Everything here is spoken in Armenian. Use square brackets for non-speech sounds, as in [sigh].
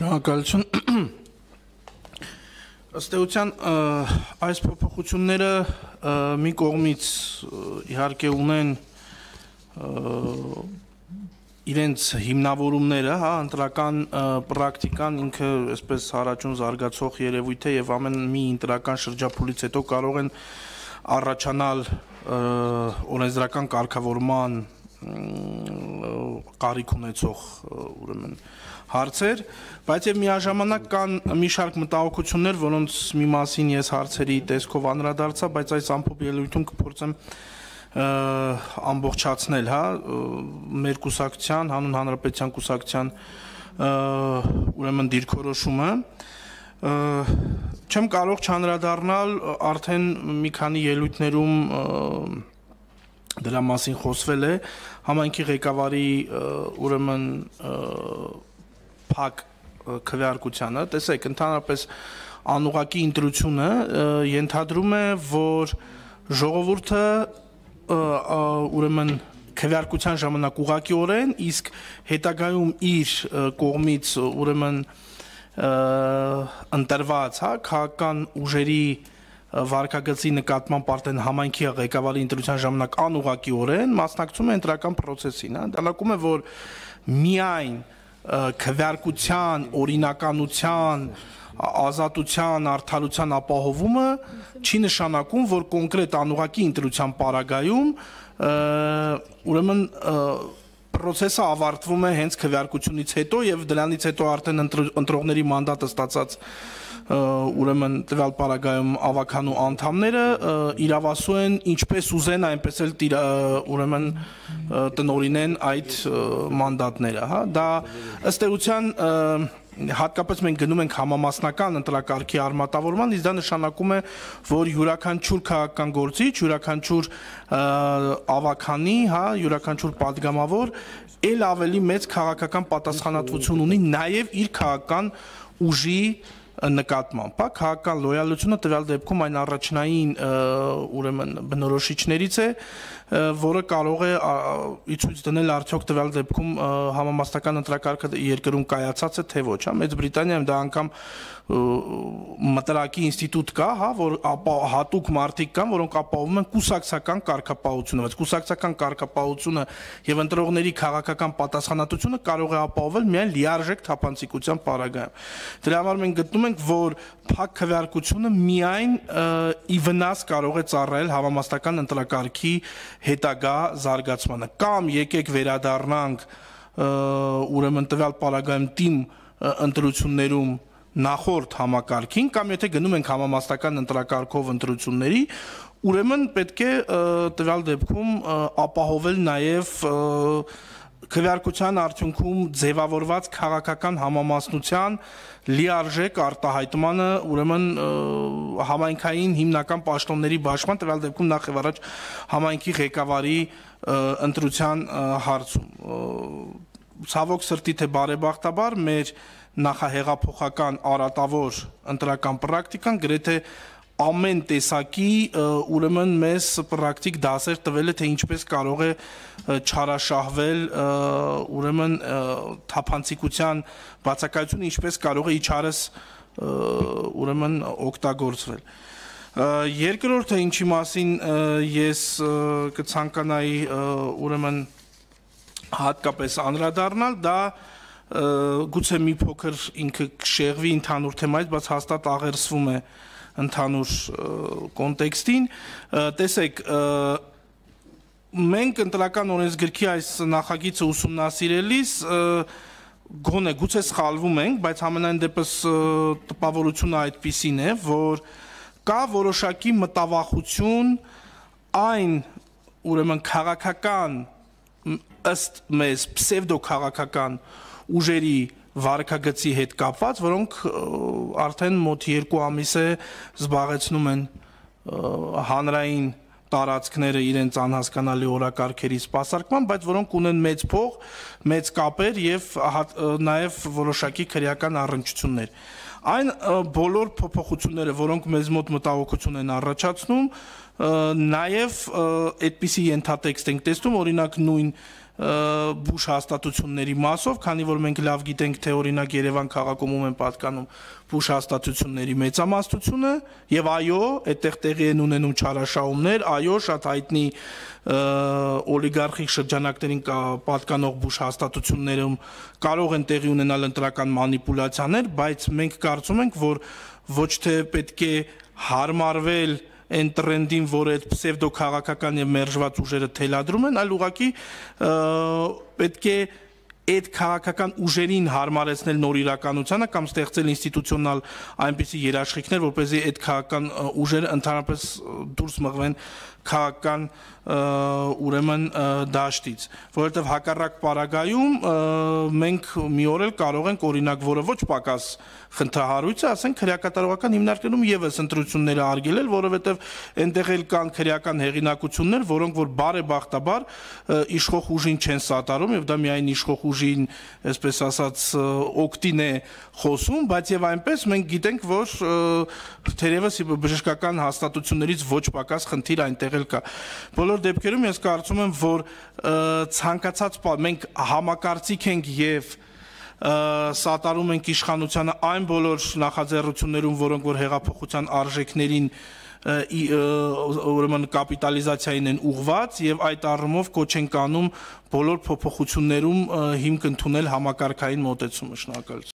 Շնորհակալություն։ [clears throat] Ըստ էության այս փոփոխությունները մի կողմից իհարկե ունեն իրենց հիմնավորումները, հա, ընտրական պրակտիկան ինքը այսպես հարաճուն զարգացող երևույթ է եւ ամեն մի ընտրական շրջափուլից հետո կարող են առաջանալ օրենսդրական կարգավորման կարիք ունեցող ուրեմն հարցեր, բայց եւ միաժամանակ կան մի շարք մտահոգություններ, որոնց մի մասին ես հարցերի տեսքով անդրադարձա, բայց այս ամփոփ ելույթում կփորձեմ ամբողջացնել, հա, մեր կուսակցության, հանուն հանրապետության կուսակցության ուրեմն դիրքորոշումը չեմ կարող չանդրադառնալ արդեն մի քանի ելույթներում դրա մասին խոսվել է համայնքի ղեկավարի ուրեմն փակ քվեարկությանը տեսեք ընդհանրապես անուղակի ընտրությունը ենթադրում է որ ժողովուրդը ուրեմն քվեարկության ժամանակ ուղակիորեն, իսկ հետագայում իր կողմից ուրեմն ընտրված, հա, քաղաքական ուժերի վարկագծի նկատմամբ արդեն համայնքի ղեկավարի ընտրության ժամանակ անուղակիորեն մասնակցում է ընտրական process-ին, հա, դա լակում է որ միայն քվեարկության, օրինականության, ազատության, արդարության ապահովումը չի նշանակում, որ կոնկրետ անուղակի ընտրության պարագայում ուրեմն process-ը ավարտվում է հենց քվեարկությունից հետո եւ դրանից հետո արդեն ընտրողների մանդատը ստացած ուրեմն տվյալ պարագայում ավականու անդամները իրավասու են ինչպես ուզեն, այնպես էլ ուրեմն տնորինեն այդ մանդատները, հա։ Դա ըստ էության հատկապես մենք գնում ենք համամասնական ընտրակարգի արմատավորման, իսկ դա նշանակում է, որ յուրաքանչյուր քաղաքական գործիչ, յուրաքանչյուր ավականի, հա, յուրաքանչյուր падգամավոր ել ավելի մեծ քաղաքական պատասխանատվություն ունի նաև իր քաղաքական ուժի նկատմամբ, հա, քաղաքական լոյալությունը տվյալ դեպքում այն առաջնային ուրեմն բնորոշիչներից է, որը կարող է ի ցույց դնել արդյոք տվյալ դեպքում համամասնական ընտրակարգը երկրում կայացած է թե ոչ, հա, Մեծ Բրիտանիայում դա անգամ մտրակի ինստիտուտ կա, հա, որ հատուկ մարդիկ կան, որոնք ապահովում են կուսակցական կարգապահությունը, բայց կուսակցական կարգապահությունը եւ ընտրողների քաղաքական պատասխանատվությունը կարող է ապահովել միայն լիարժեք թափանցիկության պարագայում։ Դրա համար մենք գտնում ենք, որ փակ քվեարկությունը միայն ի վնաս կարող է ծառայել համամասնական ընտրակարգի հետագա զարգացմանը կամ եկեք վերադառնանք ուրեմն տվյալ պարագայում թիմ ընտրություններում նախորդ համակարգին կամ եթե գնում ենք համամասնական ընտրակարգով ընտրությունների ուրեմն պետք է տվյալ դեպքում ապահովել նաև քվեարկության արդյունքում ձևավորված քաղաքական համամասնության լիարժեք արտահայտմանը ուրեմն համայնքային հիմնական պաշտոնների բաշխման տվյալ դեպքում նախ եւ առաջ համայնքի ղեկավարի ընտրության հարցում ցավոք սրտի թե բարեբախտաբար մեր նախահեղափոխական արատավոր ընտրական պրակտիկան գրեթե ամեն տեսակի ուրեմն մեզ պրակտիկ դասեր տվել է թե ինչպես կարող է չարաշահվել ուրեմն թափանցիկության բացակայությունը ինչպես կարող է իչարս ուրեմն օգտագործվել երկրորդը ինչի մասին ես կցանկանայի ուրեմն հատկապես անդրադառնալ դա գուցե մի փոքր ինքը շեղվի ընդհանուր թեմայից, բայց հաստատ աղերսվում է ընդհանուր կոնտեքստին։ Տեսեք, մենք ընտրական օրենսգրքի այս նախագիծը ուսումնասիրելիս գոնե գուցե սխալվում ենք, բայց համենայն դեպս տպավորությունը այդպիսին է, որ կա որոշակի մտավախություն այն ուրեմն քաղաքական ըստ մեզ պսևդո քաղաքական ուժերի վարկագծի հետ կապված, որոնք արդեն մոտ 2 ամիս է զբաղեցնում են հանրային տարածքները իրենց անհասկանալի օրակարգերի սպասարկման, բայց որոնք ունեն մեծ փող, մեծ կապեր եւ նաեւ որոշակի քրեական առնչություններ։ Այն բոլոր փոփոխությունները, որոնք մեզ մոտ մտահոգություն են առաջացնում, նաեւ այդպիսի ենթատեքստ ենք տեսնում, օրինակ նույն բուժ հաստատությունների մասով, քանի որ մենք լավ գիտենք, թե օրինակ Երևան քաղաքում ում են պատկանում բուժ հաստատությունների մեծամասնությունը եւ այո, այդտեղ տեղի են ունենում չարաշահումներ, այո, շատ հայտնի օլիգարխիկ շրջանակներին պատկանող բուժ հաստատություններում կարող են տեղի ունենալ ընտրական մանիպուլյացիաներ, բայց մենք կարծում ենք, որ ոչ թե պետք է հարմարվել այն տրենդին, որ այդ պսևդո քաղաքական եւ մերժված ուժերը թելադրում են, այլ ուղղակի պետք է այդ քաղաքական ուժերին հարմարեցնել նոր իրականությանը կամ ստեղծել ինստիտուցիոնալ այնպիսի երաշխիքներ, որպեսզի այդ քաղաքական ուժերը ընդհանրապես դուրս մղվեն քաղաքական ուրեմն դաշտից, որովհետև հակառակ պարագայում մենք մի օր էլ կարող ենք օրինակ, որը ոչ պակաս խնդահարույց է, ասենք քրեակատարողական հիմնարկներում եւս ընտրությունները արգելել, որովհետև այնտեղ էլ կան քրեական հեղինակություններ, որոնք որ բարեբախտաբար իշխող ուժին չեն սատարում եւ դա միայն իշխող ուժին, այսպես ասած, օկտին է խոսում, բայց եւ այնպես մենք գիտենք, որ թերևս բժշկական հաստատություններից ոչ պակաս խնդիր այնտեղ էլ կա։ Բոլոր դեպքերում ես կարծում եմ, որ ցանկացած մենք համակարծիք ենք եւ սատարում ենք իշխանությանը այն բոլոր նախաձեռնություններում, որոնք որ հեղափոխության արժեքներին ուրեմն կապիտալիզացիային են ուղված եւ այդ առումով կոչ են կանում բոլոր փոփոխություններում հիմք ընդունել համակարգային մոտեցումը շնորհակալություն